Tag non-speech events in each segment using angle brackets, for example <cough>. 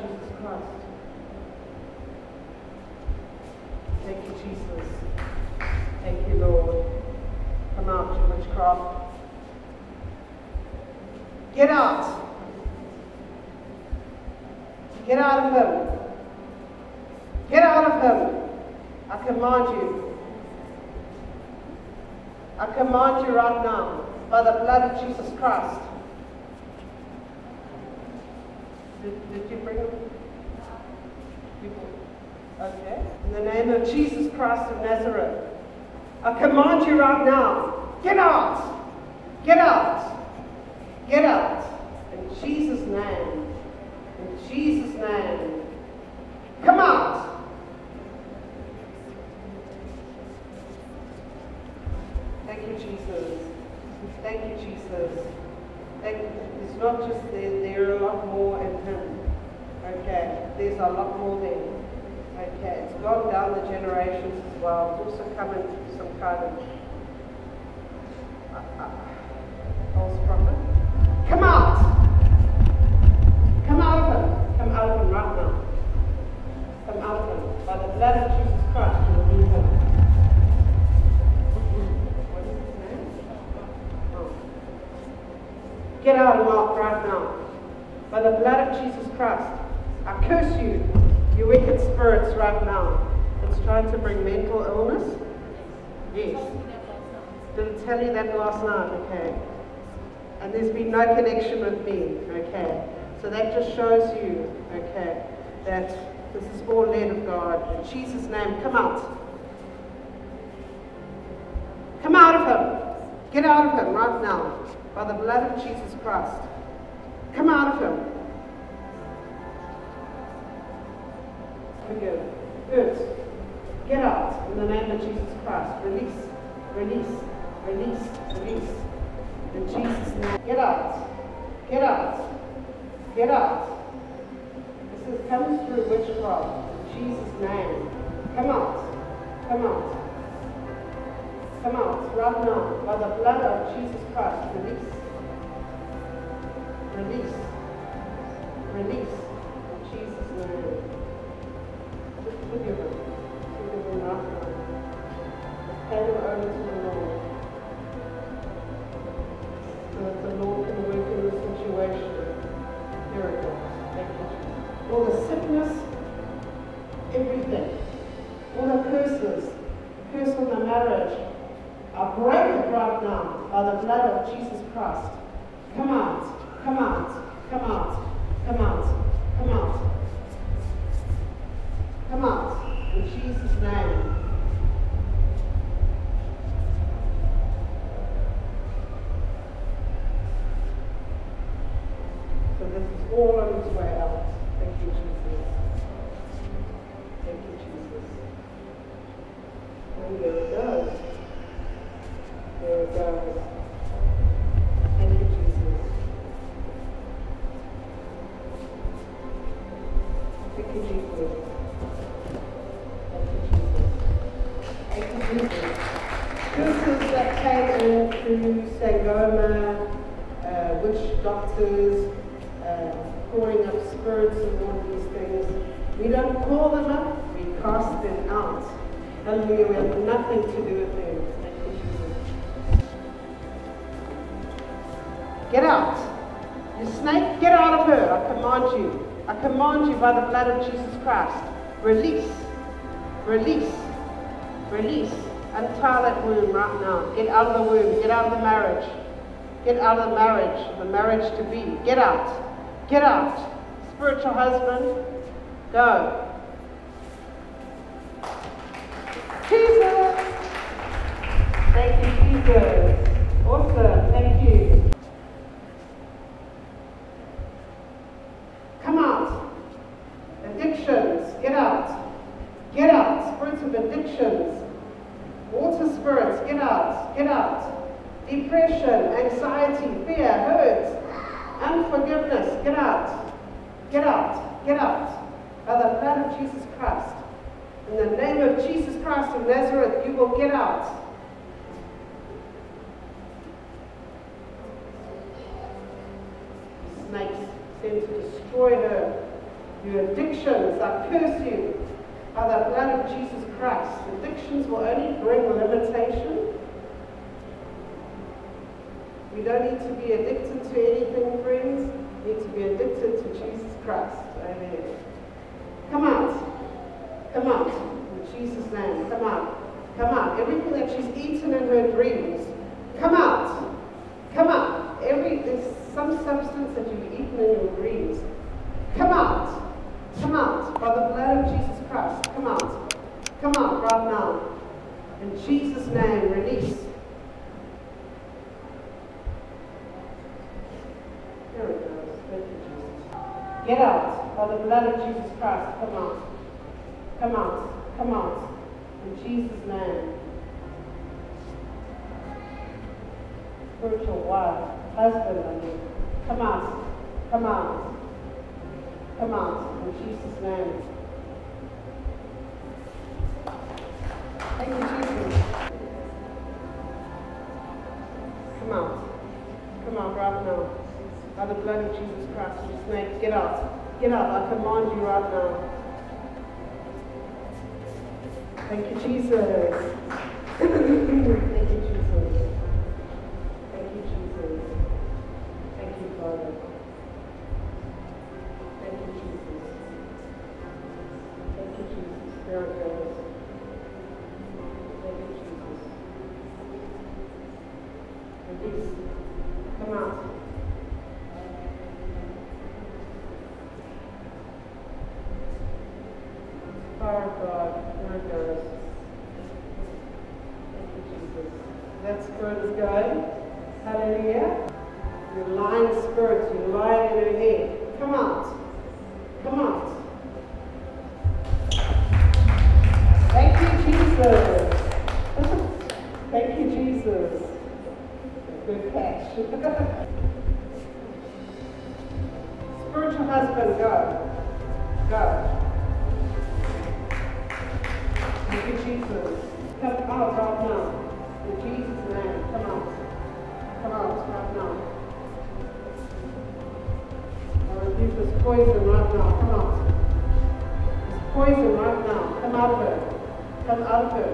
Jesus Christ. Thank you, Jesus. Thank you, Lord. Come out, you witchcraft. Get out. Get out of him. Get out of him. I command you. I command you right now by the blood of Jesus Christ. Did, did you bring? People. Okay. In the name of Jesus Christ of Nazareth, I command you right now. Get out. Get out. Get out. In Jesus' name. In Jesus' name. Come out. Thank you, Jesus. Thank you, Jesus. You. It's not just there, there are a lot more in Him. Okay, there's a lot more there. Okay, it's gone down the generations as well. It's also coming through some kind of uh, uh, false prophet. Come out! Come out of him. Come out of him right now. Come out of him. By the blood of Jesus Get out of Mark right now. By the blood of Jesus Christ, I curse you, you wicked spirits, right now. It's trying to bring mental illness. Yes. Did it tell you that last night? Okay. And there's been no connection with me. Okay. So that just shows you, okay, that this is all led of God. In Jesus' name, come out. Come out of him. Get out of him right now. By the blood of Jesus Christ. Come out of him. Forgive. Hurt. Get out in the name of Jesus Christ. Release. Release. Release. Release. In Jesus' name. Get out. Get out. Get out. This is comes through witchcraft. In Jesus' name. Come out. Come out. Come out right now by the blood of Jesus Christ. Release. Release. Release. In Jesus' name. Just forgive him. Forgive him right now. Hand him over to the Lord. So that the Lord can work in the situation. Miracles. Thank you, All the sickness, everything. All the curses, curse on the marriage, Break it right now by the blood of Jesus Christ. Come out, come out, come out, come out, come out. Come out in Jesus' name. So this is all on its way out. Thank you, Jesus. Thank you, Jesus. And there it goes. There it goes. Thank you, Jesus. Thank you, Jesus. Thank you, Jesus. Thank you, Jesus. Curses that came in through Sangoma, uh, witch doctors, uh, calling up spirits and all these things. We don't call them up, we cast them out. Hallelujah, we have nothing to do with them. Get out. You snake, get out of her. I command you. I command you by the blood of Jesus Christ. Release. Release. Release. Untie that womb right now. Get out of the womb. Get out of the marriage. Get out of the marriage. The marriage to be. Get out. Get out. Spiritual husband, go. Jesus. Thank you, Jesus. Awesome. Thank you. Come out. Addictions, get out. Get out. Spirits of addictions. Water spirits, get out. Get out. Depression, anxiety, fear, hurt, get out. Get out. Get out. By the blood of Jesus Christ. In the name of Jesus Christ of Nazareth, you will get out. intend to destroy her. Your addictions, I curse you by the blood of Jesus Christ. Addictions will only bring limitation. We don't need to be addicted to anything, friends. Need to be addicted to Jesus Christ. Amen. Come out. Come out. In Jesus' name. Come out. Come out. Everything that she's eaten in her dreams, come out. Come out. Every there's some substance that you've eaten in your dreams. Come out. Come out. By the blood of Jesus Christ. Come out. Come out right now. In Jesus' name, release. There it goes. Thank you, Jesus. Get out. By the blood of Jesus Christ. Come out. Come out. Come out. In Jesus' name. Spiritual wife, husband, I mean. Come out. Come out. Come out. In Jesus' name. The blood of Jesus Christ, you snake, get out. Get out. I command you right now. Thank you, Jesus. <laughs> Fire of God, there it goes. Thank you, Jesus. That spirit is going. Hallelujah. You're lying spirits, you're lying in her head. Come out. Come out. Thank you, Jesus. <laughs> Thank you, Jesus. Good catch. <laughs> Spiritual husband, go. Poison right now. Come out. It's poison right now. Come out of her. Come out of her.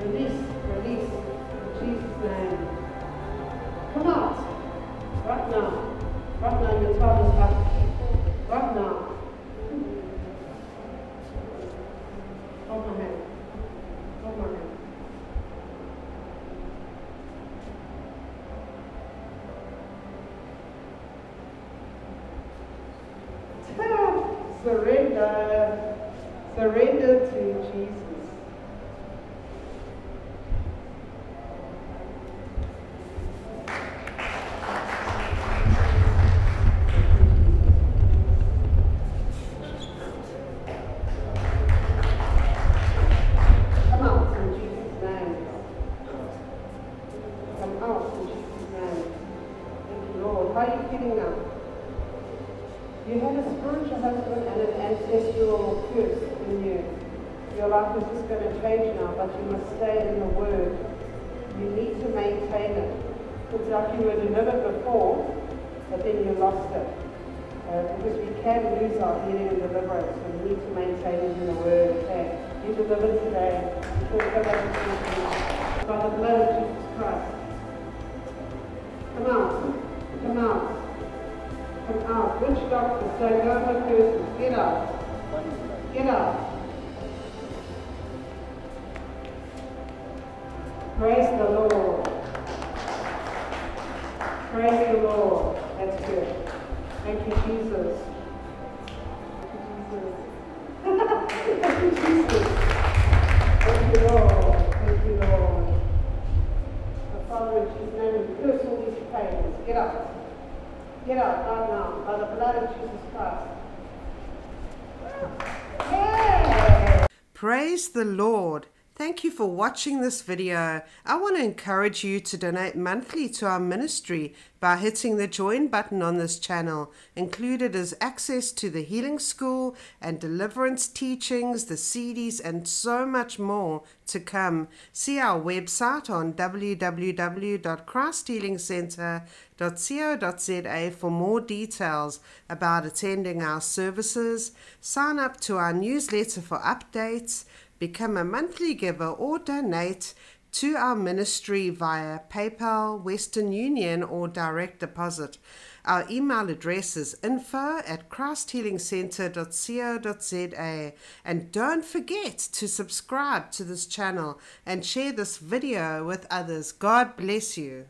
Release, release. In Jesus' name. Come out. Right now. Right now, your time is up. Right now. Hold my hand. Hold my hand. Surrender. Surrender to Jesus. Come out in Jesus' name. Come out in Jesus' name. Thank you, Lord. How are you feeling now? You have a spiritual husband and an ancestral curse in you. Your life is just going to change now, but you must stay in the Word. You need to maintain it. It's like you were delivered before, but then you lost it. Uh, because we can lose our healing and deliverance, we need to maintain it in the Word. Okay? You delivered today. By the blood of Jesus Christ. Come out. Come out. Come out. Witch doctor, say no more curses. Get up. Get up. Praise the Lord. Praise the Lord. That's good. Thank you, Jesus. Thank you, Jesus. Thank you, Lord. Thank you, Lord. The Father, in Jesus' name, we curse all these pains. Get up. Get up right now by the blood of Jesus Christ. Yay! Praise the Lord. Thank you for watching this video. I want to encourage you to donate monthly to our ministry by hitting the join button on this channel. Included is access to the healing school and deliverance teachings, the CDs, and so much more to come. See our website on www.christhealingcentre.co.za for more details about attending our services. Sign up to our newsletter for updates become a monthly giver, or donate to our ministry via PayPal, Western Union, or direct deposit. Our email address is info at christhealingcentre.co.za. And don't forget to subscribe to this channel and share this video with others. God bless you.